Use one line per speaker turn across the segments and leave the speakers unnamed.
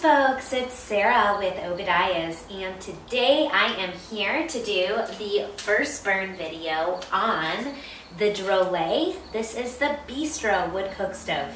folks, it's Sarah with Obadiah's and today I am here to do the first burn video on the Drolet. This is the Bistro wood cook stove.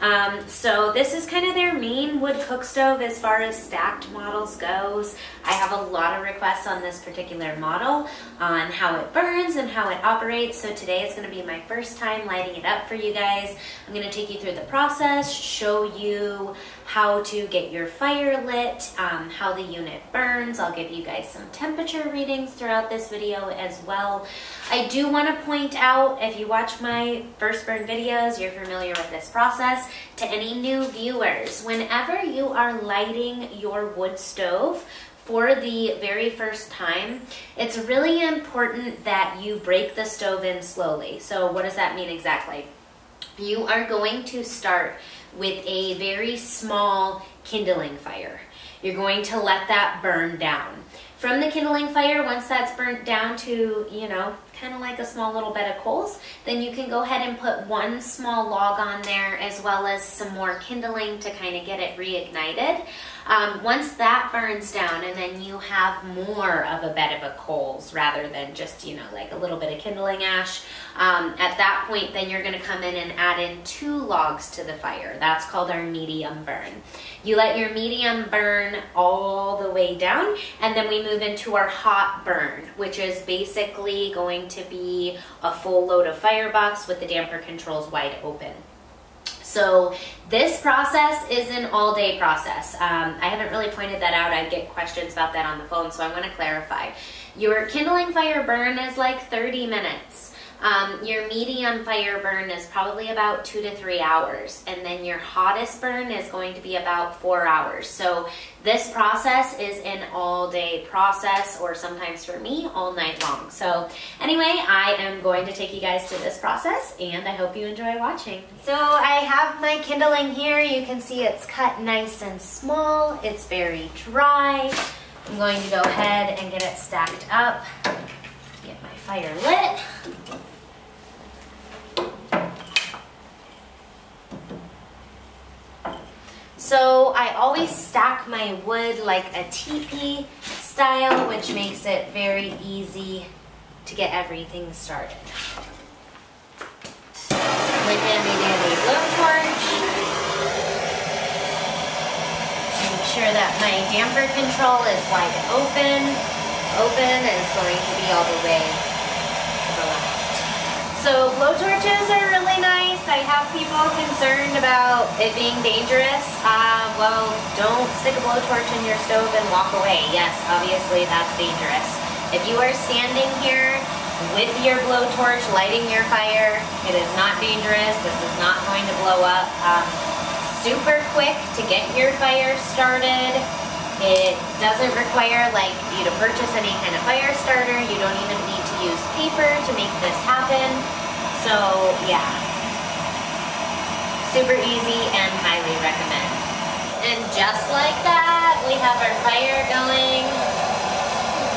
Um, so this is kind of their main wood cook stove as far as stacked models goes. I have a lot of requests on this particular model on how it burns and how it operates. So today is going to be my first time lighting it up for you guys. I'm going to take you through the process, show you how to get your fire lit, um, how the unit burns. I'll give you guys some temperature readings throughout this video as well. I do want to point out, if you watch my first burn videos, you're familiar with this process to any new viewers. Whenever you are lighting your wood stove, for the very first time, it's really important that you break the stove in slowly. So what does that mean exactly? You are going to start with a very small kindling fire. You're going to let that burn down. From the kindling fire, once that's burnt down to, you know, kind of like a small little bed of coals, then you can go ahead and put one small log on there as well as some more kindling to kind of get it reignited. Um, once that burns down and then you have more of a bed of a coals rather than just, you know, like a little bit of kindling ash, um, at that point then you're going to come in and add in two logs to the fire. That's called our medium burn. You let your medium burn all the way down and then we move into our hot burn, which is basically going to be a full load of firebox with the damper controls wide open. So this process is an all-day process. Um, I haven't really pointed that out. I get questions about that on the phone, so I want to clarify. Your kindling fire burn is like 30 minutes. Um, your medium fire burn is probably about two to three hours, and then your hottest burn is going to be about four hours. So this process is an all day process, or sometimes for me, all night long. So anyway, I am going to take you guys to this process, and I hope you enjoy watching. So I have my kindling here. You can see it's cut nice and small. It's very dry. I'm going to go ahead and get it stacked up, fire lit. So I always stack my wood like a teepee style, which makes it very easy to get everything started. My handy dandy blowtorch. Make sure that my damper control is wide open. Open is going to be all the way So blowtorches are really nice I have people concerned about it being dangerous. Uh, well, don't stick a blowtorch in your stove and walk away. Yes, obviously that's dangerous. If you are standing here with your blowtorch lighting your fire, it is not dangerous. This is not going to blow up. Um, super quick to get your fire started. It doesn't require like you to purchase any kind of fire starter. You don't even need use paper to make this happen. So yeah, Super easy and highly recommend. And just like that, we have our fire going.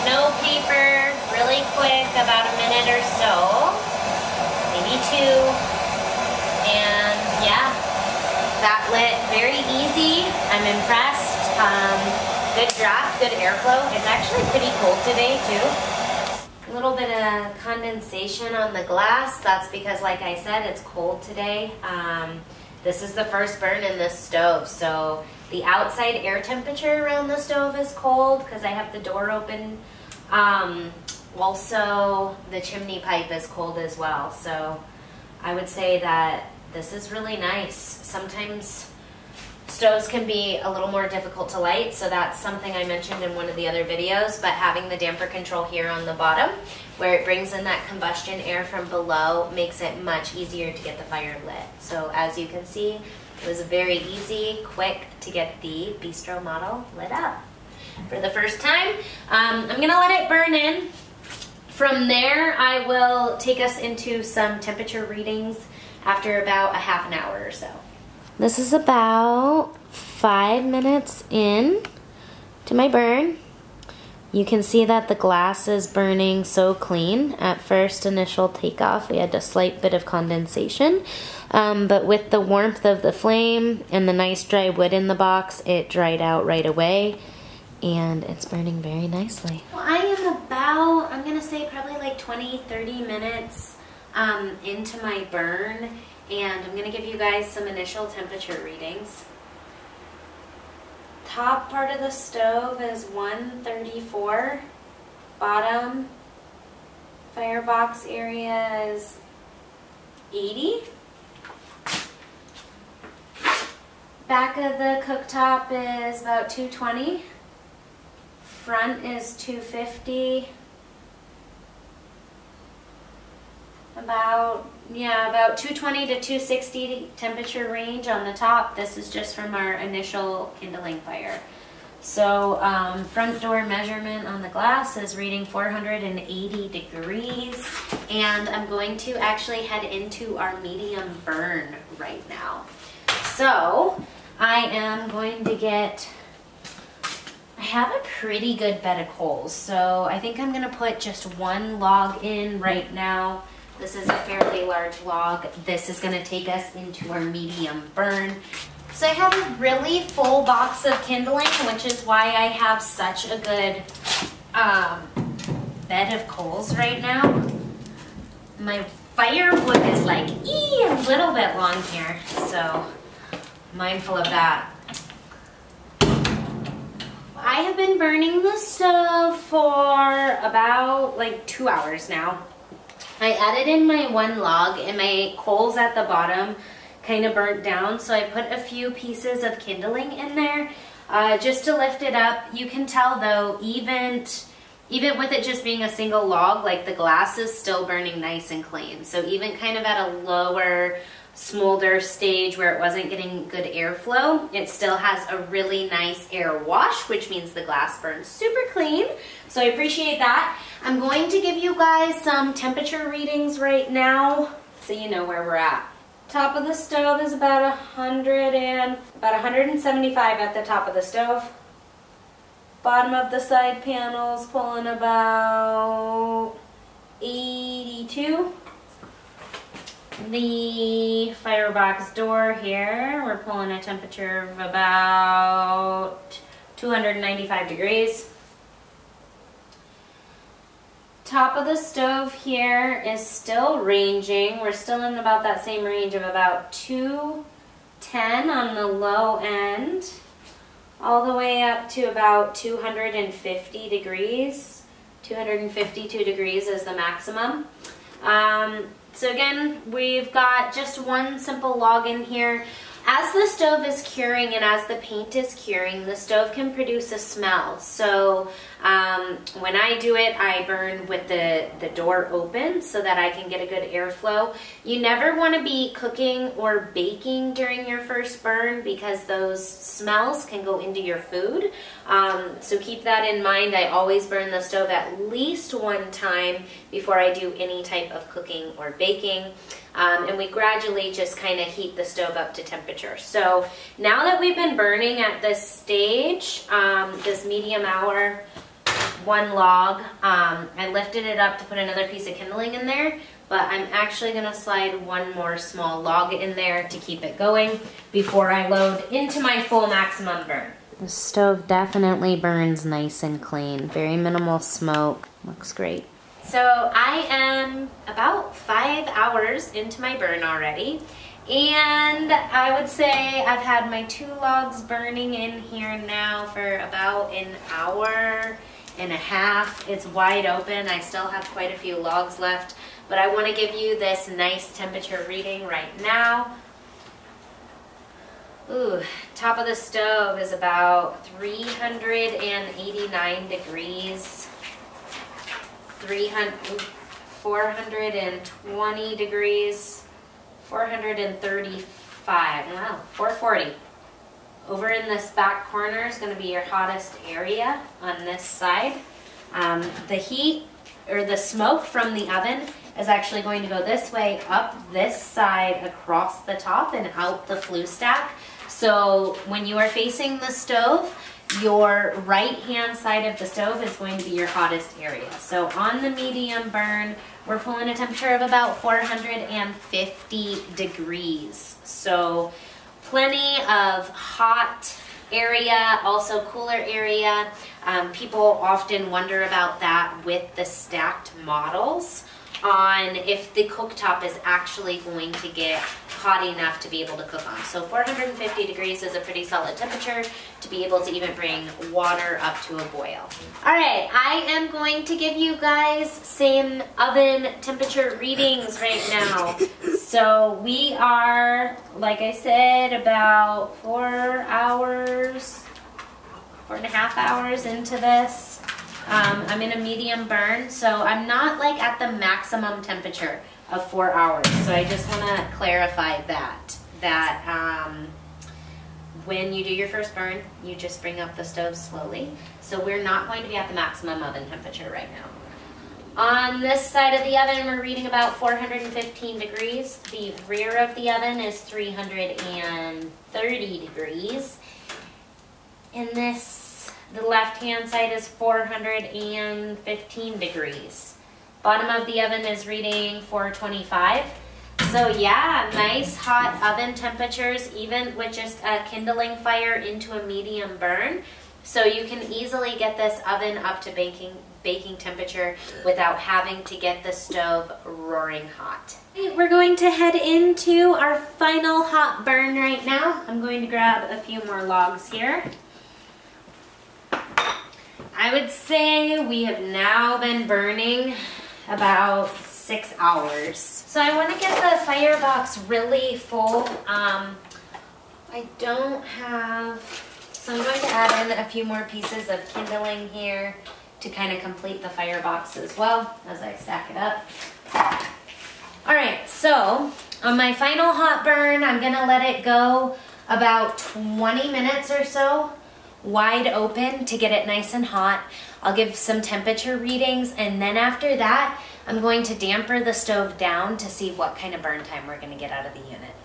No paper, really quick, about a minute or so. Maybe two. And yeah, that lit very easy. I'm impressed. Um, good draft, good airflow. It's actually pretty cold today too. A little bit of condensation on the glass. That's because, like I said, it's cold today. Um, this is the first burn in this stove, so the outside air temperature around the stove is cold because I have the door open. Um, also, the chimney pipe is cold as well, so I would say that this is really nice. Sometimes stoves can be a little more difficult to light, so that's something I mentioned in one of the other videos, but having the damper control here on the bottom where it brings in that combustion air from below makes it much easier to get the fire lit. So as you can see, it was very easy, quick to get the Bistro model lit up. For the first time, um, I'm gonna let it burn in. From there, I will take us into some temperature readings after about a half an hour or so. This is about five minutes in to my burn. You can see that the glass is burning so clean. At first initial takeoff, we had a slight bit of condensation, um, but with the warmth of the flame and the nice dry wood in the box, it dried out right away and it's burning very nicely. Well, I am about, I'm gonna say probably like 20, 30 minutes um, into my burn and I'm gonna give you guys some initial temperature readings top part of the stove is 134. Bottom firebox area is 80. Back of the cooktop is about 220. Front is 250. About, yeah, about 220 to 260 temperature range on the top. This is just from our initial kindling fire. So um, front door measurement on the glass is reading 480 degrees. And I'm going to actually head into our medium burn right now. So I am going to get, I have a pretty good bed of coals. So I think I'm gonna put just one log in right now. This is a fairly large log. This is gonna take us into our medium burn. So I have a really full box of kindling, which is why I have such a good um, bed of coals right now. My firewood is like ee, a little bit long here, so mindful of that. I have been burning the stove for about like two hours now. I added in my one log and my coals at the bottom kind of burnt down. So I put a few pieces of kindling in there uh, just to lift it up. You can tell though, even, even with it just being a single log, like the glass is still burning nice and clean. So even kind of at a lower smolder stage where it wasn't getting good airflow, it still has a really nice air wash, which means the glass burns super clean. So I appreciate that. I'm going to give you guys some temperature readings right now so you know where we're at. Top of the stove is about 100 and about 175 at the top of the stove. Bottom of the side panels pulling about 82 the firebox door here, we're pulling a temperature of about 295 degrees. Top of the stove here is still ranging. We're still in about that same range of about 210 on the low end, all the way up to about 250 degrees. 252 degrees is the maximum. Um, so again, we've got just one simple log in here. As the stove is curing and as the paint is curing, the stove can produce a smell. So um, when I do it, I burn with the, the door open so that I can get a good airflow. You never want to be cooking or baking during your first burn because those smells can go into your food. Um, so keep that in mind. I always burn the stove at least one time before I do any type of cooking or baking. Um, and we gradually just kind of heat the stove up to temperature. So now that we've been burning at this stage, um, this medium hour, one log. Um, I lifted it up to put another piece of kindling in there, but I'm actually gonna slide one more small log in there to keep it going before I load into my full maximum burn. The stove definitely burns nice and clean. Very minimal smoke. Looks great. So I am about five hours into my burn already. And I would say I've had my two logs burning in here now for about an hour and a half. It's wide open. I still have quite a few logs left, but I want to give you this nice temperature reading right now. Ooh, top of the stove is about 389 degrees. 300, 420 degrees, 435, wow, 440. Over in this back corner is going to be your hottest area on this side. Um, the heat or the smoke from the oven is actually going to go this way up this side across the top and out the flue stack. So when you are facing the stove, your right hand side of the stove is going to be your hottest area. So on the medium burn, we're pulling a temperature of about 450 degrees. So plenty of hot area, also cooler area. Um, people often wonder about that with the stacked models on if the cooktop is actually going to get hot enough to be able to cook on. So 450 degrees is a pretty solid temperature to be able to even bring water up to a boil. All right, I am going to give you guys some oven temperature readings right now. So we are, like I said, about four hours, four and a half hours into this. Um, I'm in a medium burn, so I'm not like at the maximum temperature of four hours. So I just want to clarify that, that um, when you do your first burn, you just bring up the stove slowly. So we're not going to be at the maximum oven temperature right now. On this side of the oven, we're reading about 415 degrees. The rear of the oven is 330 degrees. In this the left-hand side is 415 degrees. Bottom of the oven is reading 425. So yeah, nice hot oven temperatures, even with just a kindling fire into a medium burn. So you can easily get this oven up to baking, baking temperature without having to get the stove roaring hot. We're going to head into our final hot burn right now. I'm going to grab a few more logs here. I would say we have now been burning about six hours. So I want to get the firebox really full. Um, I don't have, so I'm going to add in a few more pieces of kindling here to kind of complete the firebox as well as I stack it up. All right, so on my final hot burn, I'm gonna let it go about 20 minutes or so wide open to get it nice and hot. I'll give some temperature readings and then after that, I'm going to damper the stove down to see what kind of burn time we're gonna get out of the unit.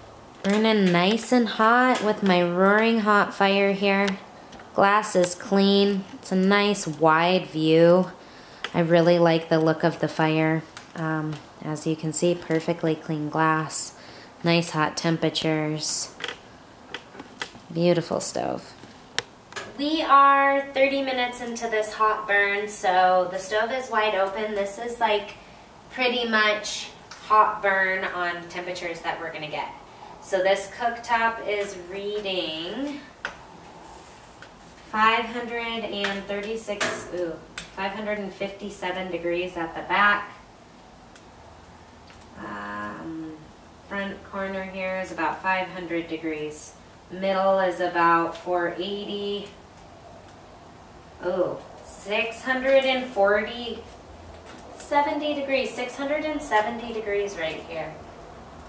Burning nice and hot with my roaring hot fire here. Glass is clean. It's a nice wide view. I really like the look of the fire. Um, as you can see, perfectly clean glass. Nice hot temperatures. Beautiful stove. We are 30 minutes into this hot burn, so the stove is wide open. This is like pretty much hot burn on temperatures that we're gonna get. So this cooktop is reading 536, ooh, 557 degrees at the back. Um, front corner here is about 500 degrees. Middle is about 480 oh, 640, 70 degrees, 670 degrees right here.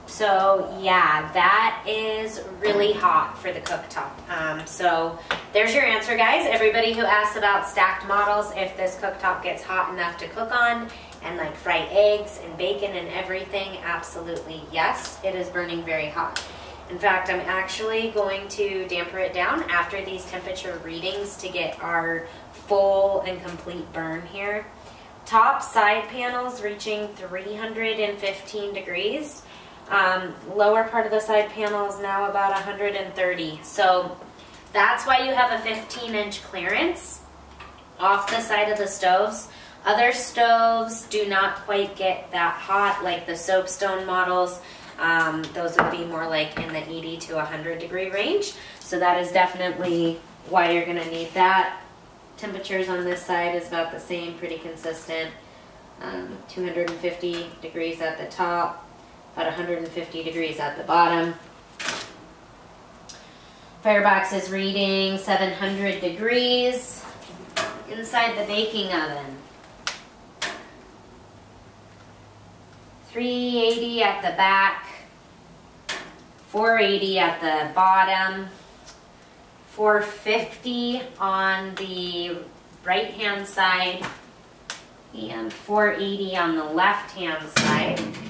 So yeah, that is really hot for the cooktop. Um, so there's your answer guys. Everybody who asks about stacked models, if this cooktop gets hot enough to cook on and like fry eggs and bacon and everything, absolutely yes, it is burning very hot. In fact, I'm actually going to damper it down after these temperature readings to get our full and complete burn here. Top side panels reaching 315 degrees. Um, lower part of the side panel is now about 130. So that's why you have a 15 inch clearance off the side of the stoves. Other stoves do not quite get that hot like the soapstone models. Um, those would be more like in the 80 to 100 degree range. So that is definitely why you're going to need that. Temperatures on this side is about the same, pretty consistent. Um, 250 degrees at the top, about 150 degrees at the bottom. Firebox is reading 700 degrees inside the baking oven. 380 at the back, 480 at the bottom, 450 on the right hand side, and 480 on the left hand side.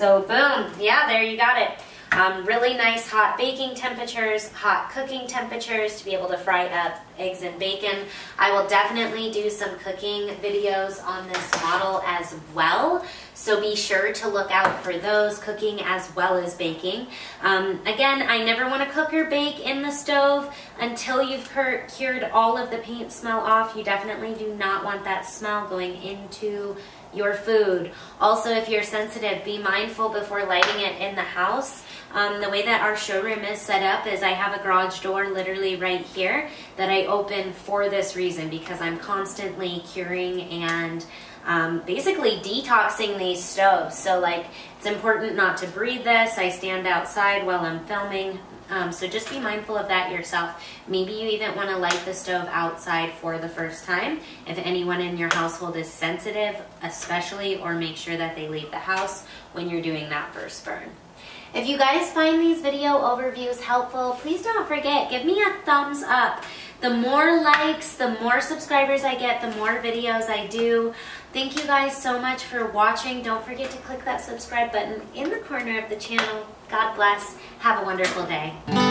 So boom, yeah, there you got it. Um, really nice hot baking temperatures, hot cooking temperatures to be able to fry up eggs and bacon. I will definitely do some cooking videos on this model as well. So be sure to look out for those cooking as well as baking. Um, again, I never want to cook or bake in the stove until you've cured all of the paint smell off. You definitely do not want that smell going into your food. Also, if you're sensitive, be mindful before lighting it in the house. Um, the way that our showroom is set up is I have a garage door literally right here that I open for this reason because I'm constantly curing and um, basically detoxing these stoves. So like it's important not to breathe this. I stand outside while I'm filming. Um, so just be mindful of that yourself. Maybe you even want to light the stove outside for the first time. If anyone in your household is sensitive, especially, or make sure that they leave the house when you're doing that first burn. If you guys find these video overviews helpful, please don't forget, give me a thumbs up. The more likes, the more subscribers I get, the more videos I do. Thank you guys so much for watching. Don't forget to click that subscribe button in the corner of the channel. God bless. Have a wonderful day.